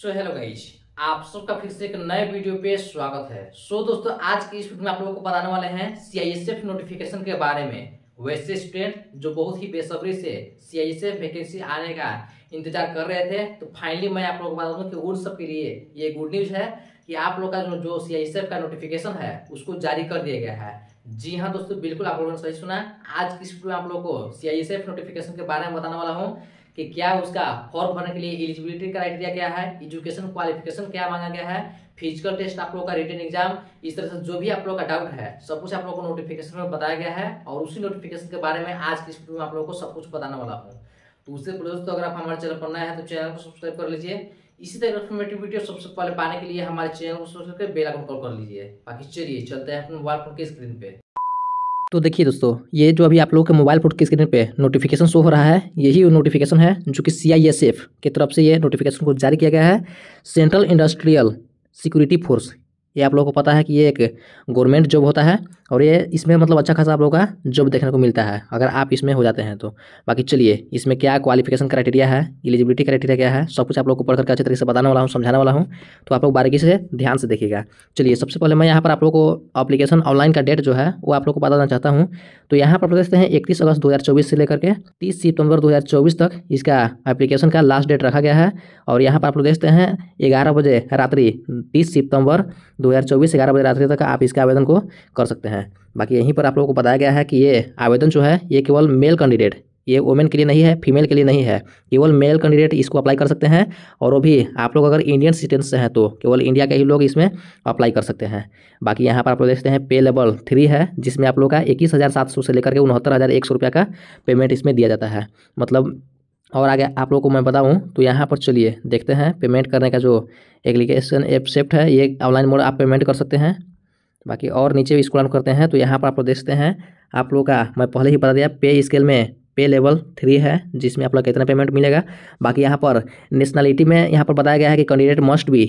So hello guys आप सबका फिर से एक नए वीडियो पे स्वागत है। सो so, दोस्तों आज की इस वीडियो में आप लोगों को बताने वाले हैं सीआईएसएफ नोटिफिकेशन के बारे में। वैसे स्टूडेंट जो बहुत ही बेसब्री से सीआईएसएफ वैकेंसी आने का इंतज़ार कर रहे थे तो फाइनली मैं आप लोगों को बता दूँ कि उन सब के लिए ये गुड न्यूज़ है कि आप लोग का जो जो CISF का नोटिफिकेशन है उसको जारी कर दिया गया है। जी हाँ दोस्तों बिल्कुल आप लोगों ने सही सुना। आज की इस वीडियो में आप लोगों को सीआईएसएफ नोटिफिकेशन के बारे में बताने वाला हूँ। कि क्या उसका फॉर्म भरने के लिए एलिजिबिलिटी क्राइटेरिया क्या है एजुकेशन क्वालिफिकेशन क्या मांगा गया है फ़िज़िकल टेस्ट आप लोगों का रिटर्न एग्ज़ाम इस तरह से जो भी आप लोगों का डाउट है, सब कुछ आप लोगों को नोटिफिकेशन में बताया गया है और उसी नोटिफिकेशन के बारे में आज की वीडियो में आप लोगों को सब कुछ बताने वाला हूँ। तो उससे पहले दोस्तों, अगर आप हमारे चैनल पर नए हैं तो चैनल को सब्सक्राइब कर लीजिए। इसी तरह इन्फॉर्मेटिव वीडियो सबसे पहले पाने के लिए हमारे चैनल को सब्सक्राइब कर, बेल आइकन कॉल कर लीजिए। बाकी चलिए, चलते हैं अपने मोबाइल फ़ोन के स्क्रीन पे। तो देखिए दोस्तों, ये जो अभी आप लोगों के मोबाइल फ़ोन की स्क्रीन पे नोटिफिकेशन शो हो रहा है, यही नोटिफिकेशन है जो कि एफ़ की तरफ़ से ये नोटिफिकेशन को जारी किया गया है सेंट्रल इंडस्ट्रियल सिक्योरिटी फोर्स ये आप लोगों को पता है कि ये एक गवर्नमेंट जॉब होता है। और ये इसमें मतलब अच्छा खासा आप लोगों का जॉब देखने को मिलता है, अगर आप इसमें हो जाते हैं तो। बाकी चलिए, इसमें क्या क्वालिफिकेशन क्राइटेरिया है एलिजिबिलिटी क्राइटेरिया क्या है, सब कुछ आप लोग को पढ़ करके अच्छे तरीके से बताने वाला हूँ, समझाने वाला हूँ तो आप लोग बारीकी से ध्यान से देखिएगा। चलिए, सबसे पहले मैं यहाँ पर आप लोग को अप्लीकेशन ऑनलाइन का डेट जो है, वो आप लोग को बताना चाहता हूँ। तो यहाँ पर देखते हैं, इकतीस अगस्त दो हज़ार चौबीस से लेकर के तीस सितंबर दो तक इसका एप्लीकेशन का लास्ट डेट रखा गया है। और यहाँ पर आप लोग देखते हैं, ग्यारह बजे रात्रि तीस सितंबर दो हज़ार चौबीस ग्यारह बजे रात्रि तक आप इसके आवेदन को कर सकते हैं। बाकी यहीं पर आप लोगों को बताया गया है कि ये आवेदन जो है, ये केवल मेल कैंडिडेट ये वुमेन के लिए नहीं है फीमेल के लिए नहीं है। केवल मेल कैंडिडेट इसको अप्लाई कर सकते हैं और वो भी आप लोग अगर इंडियन सिटीजन से हैं तो केवल इंडिया के ही लोग इसमें अप्लाई कर सकते हैं। बाकी यहाँ पर आप लोग देखते हैं पे लेवल थ्री है, जिसमें आप लोग का इक्कीस हज़ार सात सौ से लेकर के उनहत्तर हज़ार एक सौ रुपये का पेमेंट इसमें दिया जाता है। मतलब और आगे आप लोग को मैं बताऊँ तो यहाँ पर चलिए देखते हैं पेमेंट करने का जो एप्लीकेशन एक्सेप्ट है, ये ऑनलाइन मोड आप पेमेंट कर सकते हैं। बाकी और नीचे भी स्क्रॉल करते हैं तो यहाँ पर आप लोग देखते हैं, आप लोग का, मैं पहले ही बता दिया पे स्केल में पे लेवल थ्री है, जिसमें आप लोग का कितना पेमेंट मिलेगा। बाकी यहाँ पर नेशनलिटी में यहाँ पर बताया गया है कि candidate must be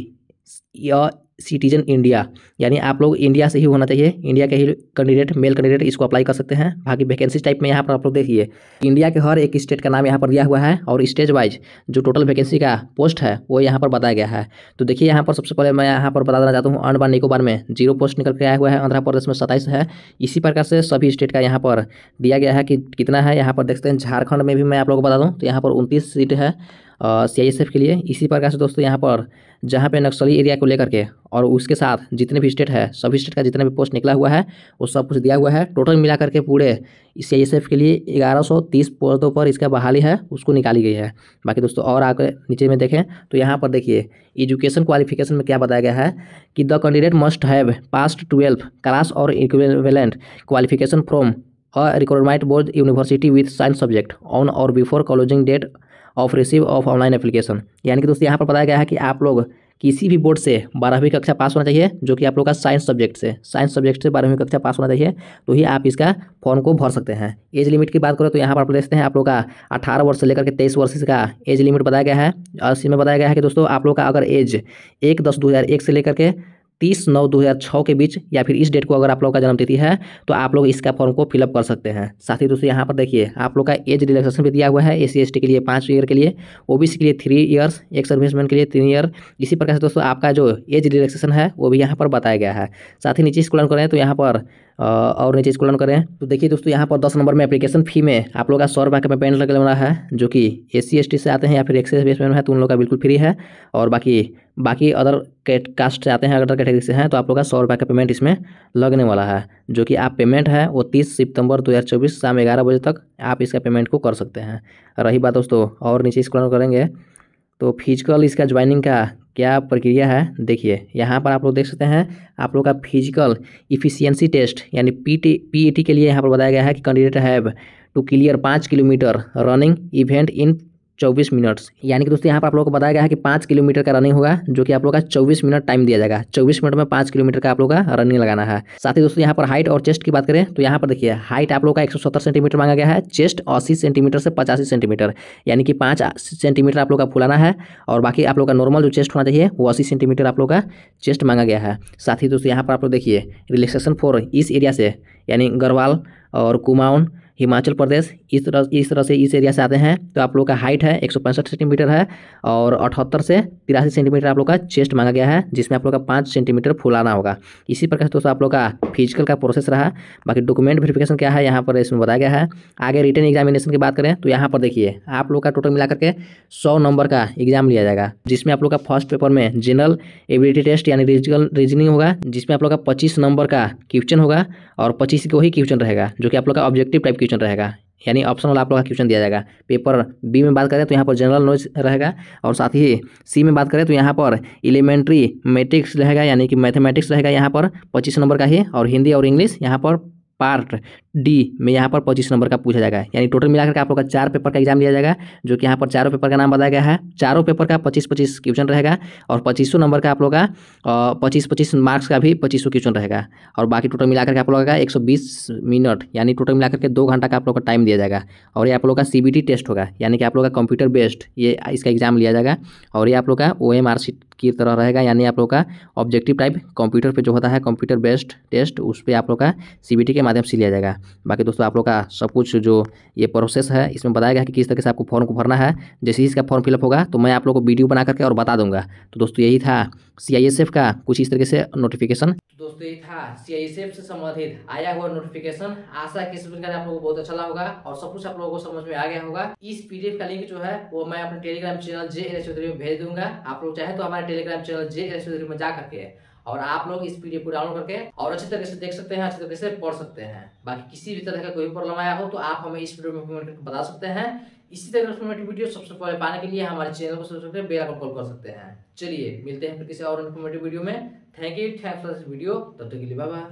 citizen India यानी आप लोग इंडिया से ही होना चाहिए। इंडिया के ही कैंडिडेट मेल कैंडिडेट इसको अप्लाई कर सकते हैं। बाकी वैकेंसी टाइप में यहाँ पर आप लोग देखिए। इंडिया के हर एक स्टेट का नाम यहाँ पर दिया हुआ है और स्टेज वाइज जो टोटल वैकेंसी का पोस्ट है, वो यहाँ पर बताया गया है। तो देखिए यहाँ पर सबसे पहले मैं यहाँ पर बता देना चाहता हूँ अंडमान निकोबार में। ज़ीरो पोस्ट निकल के आया हुआ है आंध्र प्रदेश में सत्ताईस है। इसी प्रकार से सभी स्टेट का यहाँ पर दिया गया है कि कितना है। यहाँ पर देखते हैं, झारखंड में भी मैं आप लोग को बता दूँ तो यहाँ पर उनतीस सीट है। सी के लिए। इसी प्रकार से दोस्तों यहाँ पर, जहाँ पे नक्सली एरिया को लेकर के, और उसके साथ जितने भी स्टेट है, सभी स्टेट का जितना भी पोस्ट निकला हुआ है, वो सब कुछ दिया हुआ है। टोटल मिला करके पूरे सी के लिए ग्यारह सौ तीस पोस्टों पर इसका बहाली है, उसको निकाली गई है। बाकी दोस्तों और आकर नीचे में देखें तो यहाँ पर देखिए एजुकेशन क्वालिफिकेशन में क्या बताया गया है कि the candidate must have passed twelve class और equivalent qualification from a recognised board university with science subject on और before closing date of receive of online application यानी कि दोस्तों, यहाँ पर बताया गया है कि आप लोग किसी भी बोर्ड से बारहवीं कक्षा पास होना चाहिए, जो कि आप लोग का साइंस सब्जेक्ट से। साइंस सब्जेक्ट से बारहवीं कक्षा पास होना चाहिए तो ही आप इसका फॉर्म को भर सकते हैं। एज लिमिट की बात करें तो यहाँ पर आप देखते हैं, आप लोग का अठारह वर्ष से लेकर के तेईस वर्ष का एज लिमिट बताया गया है। और इसमें बताया गया है कि दोस्तों, आप लोग का अगर एज एक दस दो से लेकर के तीस, नौ, दो हज़ार छः के बीच या फिर इस डेट को अगर आप लोग का जन्म तिथि है तो आप लोग इसका फॉर्म को फिलअप कर सकते हैं। साथ ही दोस्तों, यहाँ पर देखिए, आप लोग का एज रिलैक्सेशन भी दिया हुआ है ए सी के लिए पाँच ईयर के लिए ओबीसी के लिए थ्री ईयर्स एक सर्विसमैन के लिए तीन ईयर इसी प्रकार से दोस्तों, आपका जो एज रिलैक्सेशन है, वो भी यहाँ पर बताया गया है। साथ ही नीचे स्कूल करें तो यहाँ पर और नीचे स्कूल करें तो देखिए दोस्तों, यहाँ पर दस नंबर में एप्लीकेशन फ़ी में आप लोग का सौ रुपये का पेमेंट लगने वाला है, जो कि एस सी से आते हैं या फिर एक्सेस बेस में है तो उन लोग का बिल्कुल फ्री है। और बाकी बाकी अदर कास्ट से आते हैं अदर कैटेगरी से हैं तो आप लोग का सौ रुपये का पेमेंट इसमें लगने वाला है, जो कि आप पेमेंट है, वो तीस सितंबर दो हज़ार चौबीस शाम ग्यारह बजे तक आप इसका पेमेंट को कर सकते हैं। रही बात दोस्तों, और नीचे स्क्रॉल करेंगे तो फ़िज़िकल इसका ज्वाइनिंग का क्या प्रक्रिया है, देखिए, यहाँ पर आप लोग देख सकते हैं, आप लोग का फ़िज़िकल इफिशियंसी टेस्ट यानी पी टी पी के लिए यहाँ पर बताया गया है कि कैंडिडेट हैव टू क्लियर पाँच किलोमीटर रनिंग इवेंट इन चौबीस मिनट्स। यानी कि दोस्तों, यहाँ पर आप लोगों को बताया गया है कि पाँच किलोमीटर का रनिंग होगा, जो कि आप लोग का चौबीस मिनट टाइम दिया जाएगा। चौबीस मिनट में पाँच किलोमीटर का आप लोग का रनिंग लगाना है। साथ ही दोस्तों, यहाँ पर हाइट और चेस्ट की बात करें तो यहाँ पर देखिए हाइट आप लोग का एक सौ सत्तर सेंटीमीटर मांगा गया है चेस्ट अस्सी सेंटीमीटर से पचासी सेंटीमीटर यानी कि पाँच सेंटीमीटर आप लोग का फुलाना है, और बाकी आप लोग का नॉर्मल जो चेस्ट होना चाहिए, वो अस्सी सेंटीमीटर आप लोग का चेस्ट मांगा गया है। साथ ही दोस्तों, यहाँ पर आप लोग देखिए रिलैक्सेशन फॉर इस एरिया से, यानी गरवाल और कुमाऊन हिमाचल प्रदेश, इस तरह इस तरह से इस एरिया से आते हैं। तो आप लोग का हाइट है एक सौ पैंसठ सेंटीमीटर है और अठहत्तर से तिरासी सेंटीमीटर आप लोग का चेस्ट मांगा गया है, जिसमें आप लोग का पाँच सेंटीमीटर फुलाना होगा। इसी प्रकार से दोस्तों आप लोग का फ़िज़िकल का प्रोसेस रहा। बाकी डॉक्यूमेंट वेरिफिकेशन क्या है, यहाँ पर इसमें बताया गया है। आगे रिटर्न एग्जामिनेशन की बात करें तो यहाँ पर देखिए, आप लोग का टोटल मिला करके सौ नंबर का एग्ज़ाम लिया जाएगा, जिसमें आप लोग का फ़र्स्ट पेपर में जनरल एबिलिटी टेस्ट यानी रीजनल रीजनिंग होगा, जिसमें आप लोग का पच्चीस नंबर का क्वेश्चन होगा और पच्चीस को ही क्वेश्चन रहेगा, जो कि आप लोग का ऑब्जेक्टिव टाइप क्वेश्चन रहेगा। यानी ऑप्शन वाला आप लोग का क्वेश्चन दिया जाएगा। पेपर बी में बात करें तो यहाँ पर जनरल नॉलेज रहेगा और साथ ही सी में बात करें तो यहाँ पर एलिमेंट्री मैट्रिक्स रहेगा, यानी कि मैथमेटिक्स रहेगा यहाँ पर। पच्चीस नंबर का ही और हिंदी और इंग्लिश यहाँ पर पार्ट डी में यहाँ पर पच्चीस नंबर का पूछा जाएगा। यानी टोटल मिलाकर के आप लोग का चार पेपर का एग्ज़ाम लिया जाएगा, जो कि यहाँ पर चारों पेपर का नाम बताया गया है। चारों पेपर का पच्चीस पच्चीस क्वेश्चन रहेगा और पच्चीसों नंबर का आप लोग का पच्चीस पच्चीस मार्क्स का भी पच्चीसों क्वेश्चन रहेगा। और बाकी टोटल मिलाकर के आप लोग का एक सौ बीस मिनट यानी टोटल मिलाकर के दो घंटा का आप लोग का टाइम दिया जाएगा। और ये आप लोग का सीबीटी टेस्ट होगा, यानी कि आप लोग का कंप्यूटर बेस्ड ये इसका एग्ज़ाम लिया जाएगा। और ये आप लोग का ओ की तरह रहेगा, यानी आप लोग का ऑब्जेक्टिव टाइप कंप्यूटर पे जो होता है कंप्यूटर बेस्ड टेस्ट उस पर आप लोग का सीबीटी के माध्यम से लिया जाएगा। बाकी दोस्तों, आप लोग का सब कुछ जो ये प्रोसेस है, इसमें बताया गया कि किस तरह से आपको फॉर्म को भरना है। जैसे ही इसका फॉर्म फिलअप होगा तो मैं आप लोग को वीडियो बना करके और बता दूँगा। तो दोस्तों, यही था सीआईएसएफ का कुछ इस तरीके से नोटिफिकेशन दोस्तों ये था सीआईएसएफ से संबंधित आया हुआ नोटिफिकेशन आशा की प्रकार आप लोगों को बहुत अच्छा लगा होगा और सब कुछ आप लोगों को समझ में आ गया होगा। इस पीडीएफ का लिंक जो है, वो मैं अपने Telegram channel J L Chaudhary में भेज दूँगा। आप लोग चाहे तो हमारे Telegram channel J L Chaudhary में जा करके और आप लोग इस पीडीएफ को डाउनलोड करके और अच्छी तरीके से देख सकते हैं, अच्छी तरीके से पढ़ सकते हैं। बाकी किसी भी तरह का कोई प्रॉब्लम आया हो तो आप हमें इस वीडियो में बता सकते हैं। इसी तरह इन्फॉर्मेटिव वीडियो सबसे पहले पाने के लिए हमारे चैनल को सब्सक्राइब करके बेल आइकन कॉल कर सकते हैं। चलिए, मिलते हैं फिर किसी और इन्फॉर्मेटिव वीडियो में। Thank you thanks for this video तब तक के लिए बाय बाय